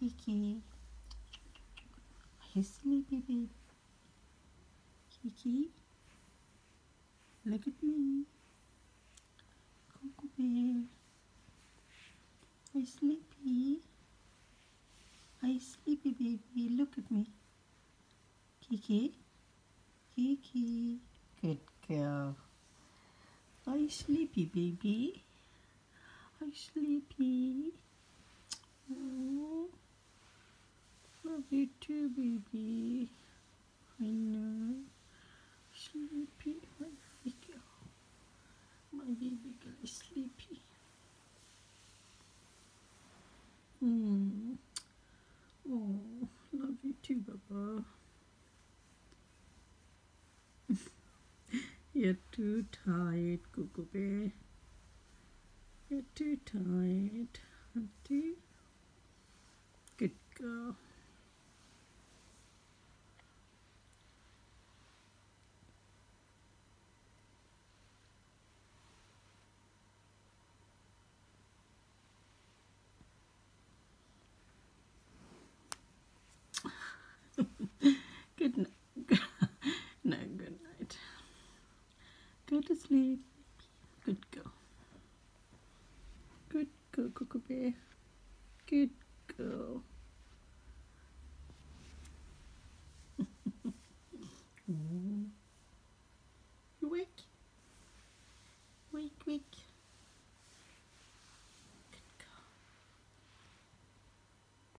Kiki. Are you sleepy, baby? Kiki? Look at me. Coco Bear. Are you sleepy? Are you sleepy, baby? Look at me. Kiki? Kiki. Good girl. Are you sleepy, baby? Are you sleepy? Oh, love you too, baby. I know. Sleepy, my baby girl. My baby girl is sleepy. Hmm. Oh, love you too, Baba. You're too tired, Cuckoo Bear. You're too tired, auntie. Good girl. good night. no, good night. Go to sleep. Good girl. Good girl, Cuckoo Bear. Good girl.